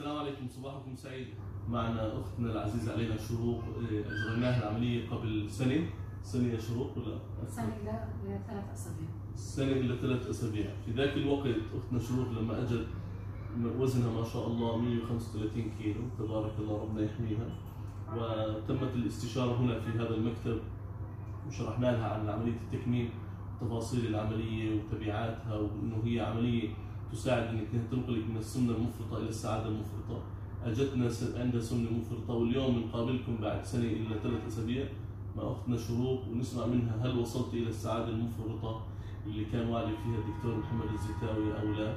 السلام عليكم صباحكم سعيد. معنا أختنا العزيزة علينا شروق إيه، اجريناها العملية قبل سنة. سنة يا شروق ولا؟ سنة إلى ثلاث أسابيع. سنة إلى ثلاث أسابيع. في ذاك الوقت أختنا شروق لما أجت وزنها ما شاء الله 135 كيلو تبارك الله ربنا يحميها. وتمت الاستشارة هنا في هذا المكتب وشرحنا لها عن عملية التكميم تفاصيل العملية وتبعاتها وإنه هي عملية تساعد إنك تنقلك من السمنة المفرطة إلى السعادة المفرطة. أجتنا عندها سمنه مفرطه واليوم بنقابلكم بعد سنة إلى ثلاث أسابيع مع أختنا شروق ونسمع منها هل وصلت إلى السعادة المفرطة اللي كان وعدك فيها الدكتور محمد الزيتاوي أو لا.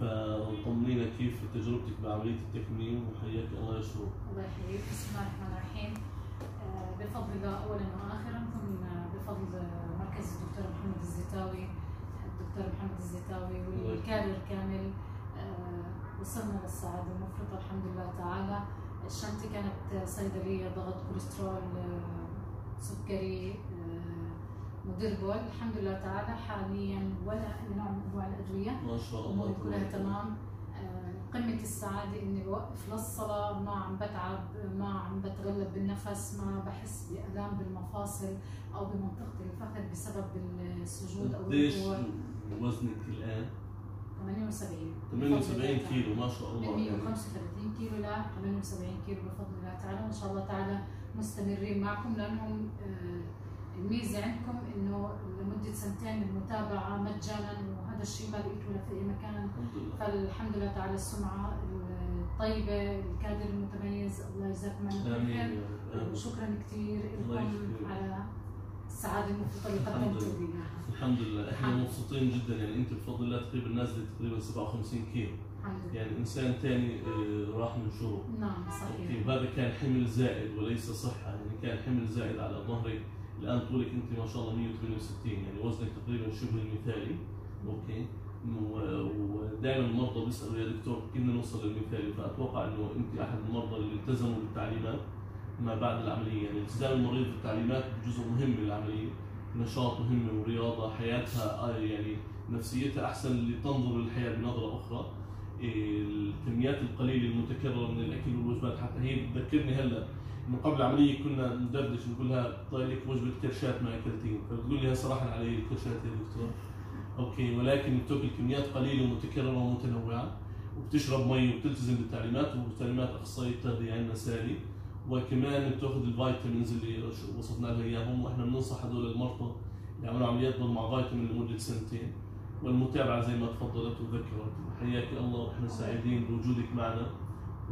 فطمنينا كيف تجربتك بعملية التكميم وحياك الله يا شروق. الله يحييك. بسم الله الرحمن الرحيم. آه، بفضل الله أولا وآخرا ثم بفضل مركز الدكتور محمد الزيتاوي الدكتور محمد الزيتاوي والكادر كامل آه، وصلنا للسعادة المفرطة الحمد لله تعالى. الشنطة كانت صيدلية ضغط كوليسترول آه، سكري آه، مدر بول. الحمد لله تعالى. حاليا ولا نوع من أنواع الأدوية. ما شاء الله كلها. تمام. قمة السعادة إني بوقف للصلاة ما عم بتعب ما عم بتغلب بالنفس ما بحس بآلام بالمفاصل أو بمنطقة الفخذ بسبب السجود أو قديش وزنك الآن؟ 78 78 كيلو ما شاء من الله يعني 135 كيلو ل 78 كيلو بفضل الله تعالى. وإن شاء الله تعالى مستمرين معكم لأنهم آه، الميزة عندكم إنه لمدة سنتين المتابعة مجانا وهذا الشيء ما لقيته ولا في أي مكان. فالحمد لله تعالى السمعة الطيبة الكادر المتميز الله يجزاكم عنه كل خير. وشكرا كثير لكم. على السعادة المفرطة اللي قدمتوا لله. الحمد لله. إحنا الحمد. مبسوطين جدا. يعني أنت بفضل الله تقريبا نازلة تقريبا 57 كيلو. الحمد لله. يعني إنسان ثاني راح من شروق. نعم okay. صحيح وهذا كان حمل زائد وليس صحة. يعني كان حمل زائد على ظهرك الآن طولك أنت ما شاء الله 168 يعني وزنك تقريبا شبه المثالي. okay. ودائما المرضى بيسألوا يا دكتور كيف نوصل للمثالي؟ فأتوقع إنه أنت أحد المرضى اللي التزموا بالتعليمات ما بعد العملية. يعني التزام المريض بالتعليمات جزء مهم من العملية نشاط مهم ورياضه حياتها آه يعني نفسيتها أحسن لتنظر للحياة بنظرة أخرى. الكميات القليلة المتكررة من الأكل والوجبات حتى هي بتذكرني هلأ انه قبل العملية كنا ندردش نقول لها طيب لك وجبة كرشات ما أكلتين. فبتقول لي راحن علي الكرشات يا دكتور. أوكي ولكن بتاكل كميات قليلة ومتكرره ومتنوعة وبتشرب مي وبتلتزم بالتعليمات وتعليمات اخصائي التغذيه عندنا ساري وكمان بتاخذ ال vitamins اللي وصفنا لها إياهم وإحنا بننصح هذول المرضى يعملوا عمليات مع فيتامين لمدة سنتين. والمتابعة زي ما تفضلت وذكرت. حياك الله وإحنا سعيدين بوجودك معنا.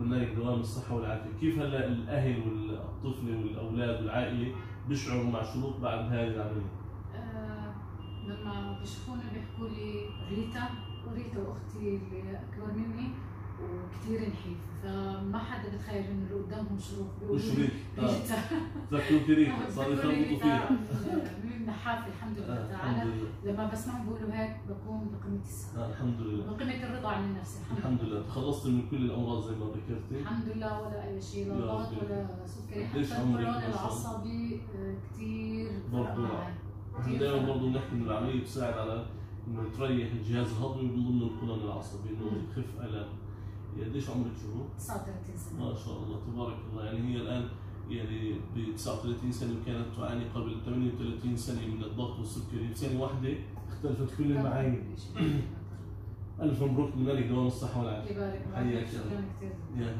ونالك دوام الصحة والعافية، كيف هلا الأهل والطفله والأولاد والعائلة بيشعروا مع شروق بعد هذه العملية؟ آه، لما بيشوفوني بيحكوا لي ريتا ريتا وأختي اللي أكبر مني وكثير نحيف. فما حدا بتخيل إنه اللي قدامهم شروق بيقولوا. لي ريت؟ آه. ريتا تذكروك ريتا صار يخربطوا فيها. ريتا من النحافه الحمد لله. آه، تعالى. لما بسمعهم بيقولوا هيك بكون بقمة السعاده آه، الحمد لله. بقمة الرضا عن النفس. الحمد, الحمد لله. تخلصت من كل الأمراض زي ما ذكرتي. الحمد لله. ولا أي شيء. لا ضغط. ولا سكري حتى القولون؟ العصبي آه، كثير برضو. إحنا دائما برضه بنحكي انه العملية بتساعد على إنه تريح الجهاز الهضمي من ضمن القولون العصبي إنه تخف الام قديش عمرك شروق؟ 39 سنة. ما شاء الله تبارك الله. يعني هي الآن يعني ب 39 سنة وكانت تعاني قبل 38 سنة من الضغط والسكري بسنه واحدة اختلفت كل المعايير ألف مبروك من لك دوام الصحة والعافية. يبارك فيك شكرا كثير